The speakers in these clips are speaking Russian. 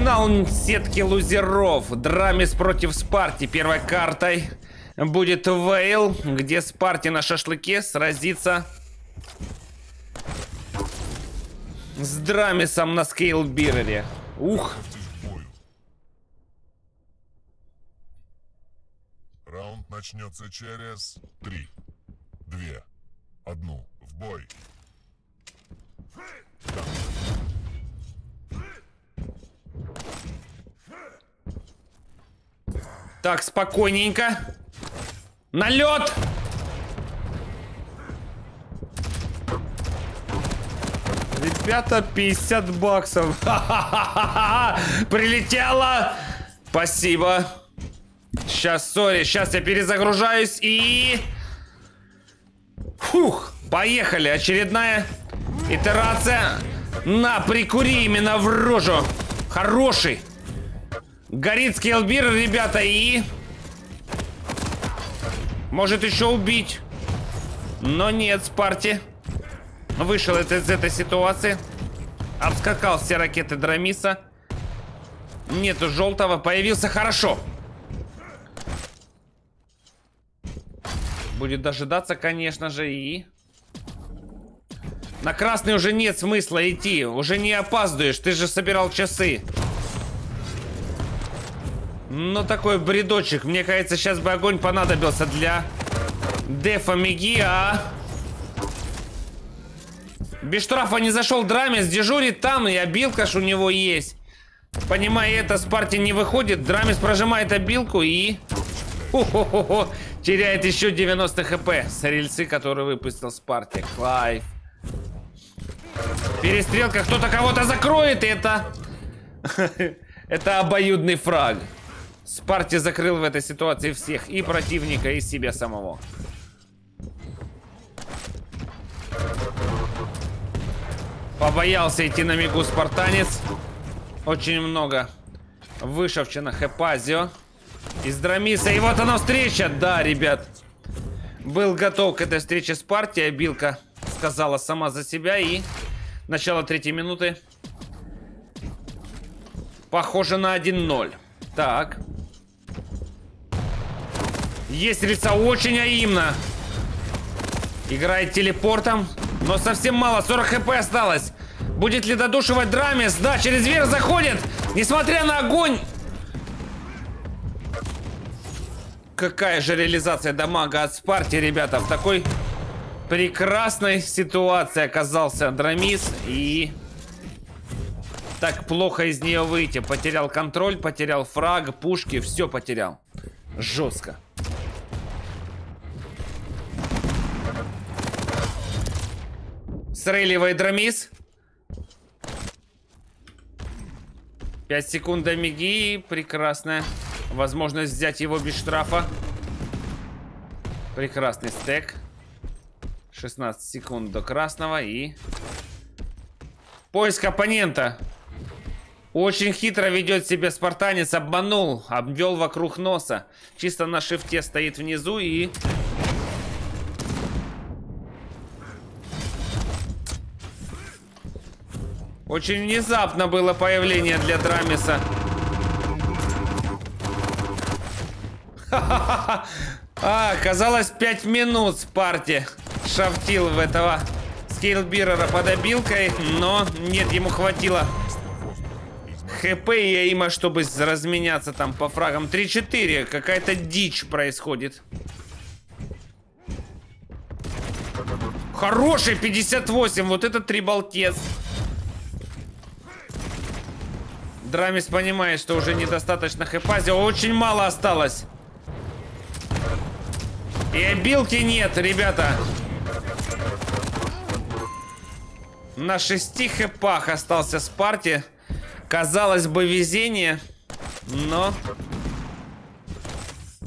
Финал сетки лузеров. Драмис против Спарти. Первой картой будет Вейл, где Спарти на шашлыке сразится с Драмисом на скейлбирере. Ух. Раунд начнется через три, две, одну. В бой. Так, спокойненько. Налет! Ребята, 50 баксов. Прилетело! Спасибо. Сейчас, сори, сейчас я перезагружаюсь и... Фух, поехали. Очередная итерация. На, прикури именно в рожу. Хороший. Горит скейлбир, ребята, и... Может еще убить. Но нет, Спарти. Вышел из этой ситуации. Обскакал все ракеты Драмиса. Нету желтого. Появился хорошо. Будет дожидаться, конечно же, и... На красный уже нет смысла идти. Уже не опаздываешь. Ты же собирал часы. Ну, такой бредочек. Мне кажется, сейчас бы огонь понадобился для дефа Меги, а... Без штрафа не зашел Драмис, дежурит там, и обилка ж у него есть. Понимая это, Спарти не выходит, Драмис прожимает обилку и... Хо -хо -хо -хо. Теряет еще 90 хп с рельсы, который выпустил Спарти. Клайв. Перестрелка, кто-то кого-то закроет, и это... это обоюдный фраг. Спарти закрыл в этой ситуации всех. И противника, и себя самого. Побоялся идти на мигу спартанец. Очень много вышевчено Хепазио. Из Драмиса. И вот она встреча. Да, ребят. Был готов к этой встрече с партией. Билка сказала сама за себя. И начало третьей минуты. Похоже на 1-0. Так. Есть лица очень аимно. Играет телепортом. Но совсем мало. 40 хп осталось. Будет ли додушивать Драмис? Да, через верх заходит. Несмотря на огонь. Какая же реализация дамага от Спарти, ребята. В такой прекрасной ситуации оказался Драмис. И так плохо из нее выйти. Потерял контроль, потерял фраг, пушки. Все потерял. Жестко. Срейливый драмис. 5 секунд до Миги. Прекрасная возможность взять его без штрафа. Прекрасный стек. 16 секунд до красного и... Поиск оппонента. Очень хитро ведет себя спартанец. Обманул. Обвел вокруг носа. Чисто на шифте стоит внизу и... Очень внезапно было появление для Драмиса. А, казалось 5 минут с парти шафтил в этого скейлбирера под обилкой, но нет, ему хватило хп и эйма, чтобы разменяться там по фрагам. 3-4, какая-то дичь происходит. Хороший 58, вот это три болтец. Драмис понимает, что уже недостаточно хэпази. Очень мало осталось. И обилки нет, ребята. На шести хэпах остался Спарти. Казалось бы, везение. Но...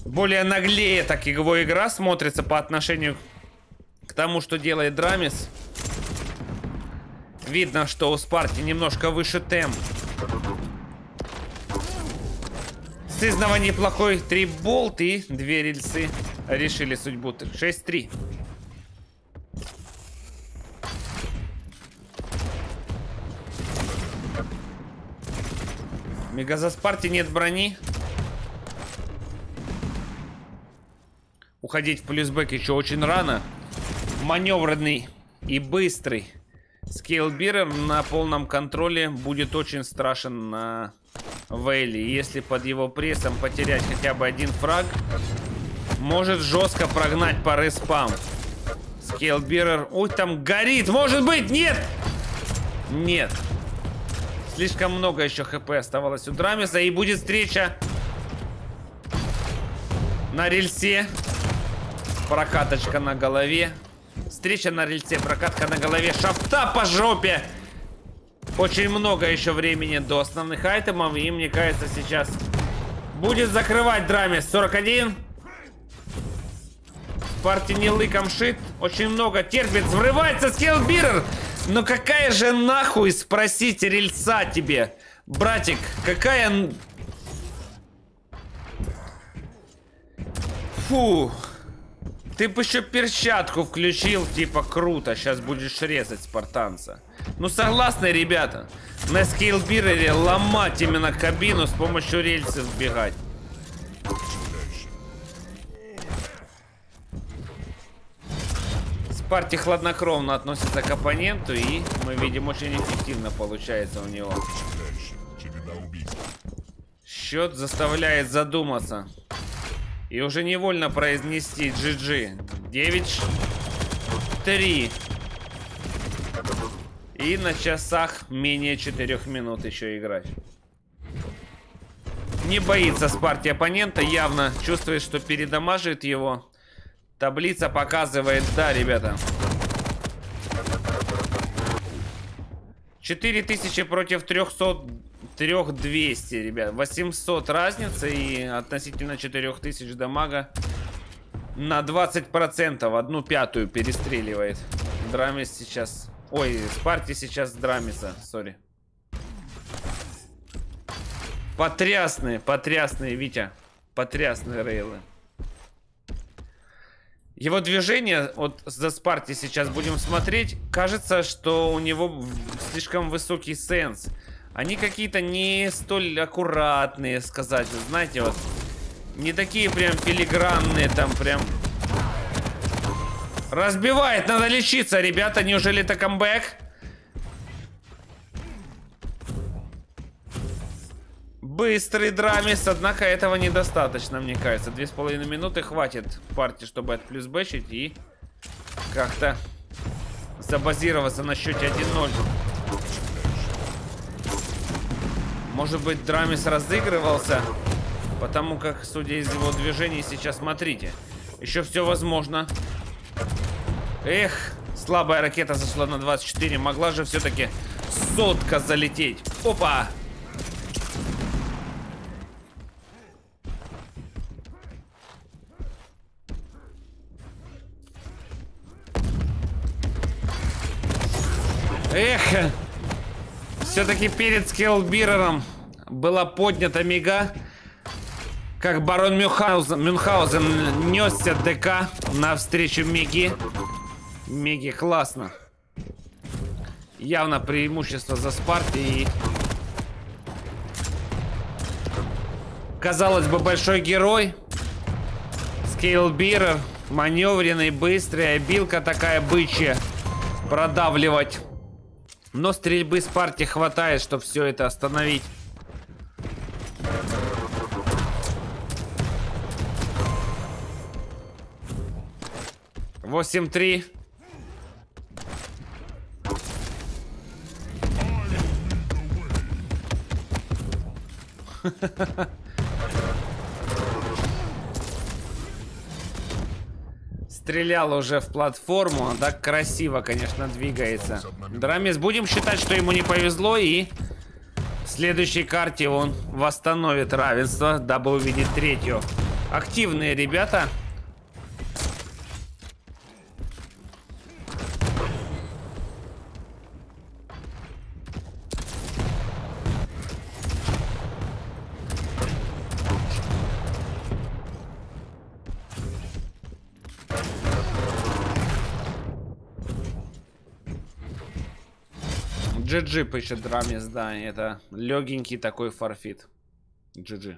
Более наглее так его игра смотрится по отношению к тому, что делает Драмис. Видно, что у Спарти немножко выше темп. Сызнова неплохой. Три болт и две рельсы решили судьбу. 6-3. Мега за Спарти, нет брони. Уходить в плюсбэк еще очень рано. Маневренный и быстрый. Scalebearer на полном контроле будет очень страшен на Вейли. Если под его прессом потерять хотя бы один фраг, может жестко прогнать по респам. Scalebearer... Ой, там горит! Может быть, нет! Нет. Слишком много еще хп оставалось у Драмиса. И будет встреча на рельсе. Прокаточка на голове. Встреча на рельсе, прокатка на голове. Шафта по жопе. Очень много еще времени до основных айтемов. И мне кажется, сейчас будет закрывать Драмис. 41. Партия не лыком шит. Очень много терпит. Взрывается скиллбирер. Но какая же нахуй спросить рельса тебе? Братик, какая... Фу. Ты бы еще перчатку включил, типа круто, сейчас будешь резать спартанца. Ну согласны, ребята? На скейлбирере ломать именно кабину с помощью рельсов бегать. Спарти хладнокровно относится к оппоненту и мы видим очень эффективно получается у него. Счет заставляет задуматься. И уже невольно произнести GG. 9-3. И на часах менее 4 минут еще играть. Не боится Спарти оппонента, явно чувствует, что передамажит его. Таблица показывает, да, ребята. 4000 против 300 3200, ребят. 800 разница и относительно 4000 дамага на 20%. Одну пятую перестреливает. Драмис сейчас... Ой, Спарти сейчас Драмиса, сори. Потрясные, потрясные, Витя. Потрясные рейлы. Его движение, вот за Спарти сейчас будем смотреть, кажется, что у него слишком высокий сенс. Они какие-то не столь аккуратные, сказать. Знаете, вот. Не такие прям филигранные, там прям... Разбивает, надо лечиться, ребята. Неужели это камбэк? Быстрый драмис, однако этого недостаточно, мне кажется. Две с половиной минуты хватит партии, чтобы отплюсбэчить и как-то забазироваться на счете 1-0. Может быть, Драмис разыгрывался? Потому как, судя из его движений, сейчас смотрите. Еще все возможно. Эх, слабая ракета зашла на 24. Могла же все-таки сотка залететь. Опа! Эх! Все-таки перед скиллбирером была поднята мига. Как барон Мюнхгаузен, Мюнхгаузен несся ДК навстречу Миги. Миги классно. Явно преимущество за Спарти и... Казалось бы, большой герой. Скейлбирер. Маневренный, быстрый. Обилка такая бычья. Продавливать. Но стрельбы с партии хватает, чтобы все это остановить. Восемь три. Стрелял уже в платформу. Он так красиво, конечно, двигается. Драмис, будем считать, что ему не повезло. И в следующей карте он восстановит равенство, дабы увидеть третью. Активные ребята. GG пишет Рамис, да, это легенький такой форфит. GG.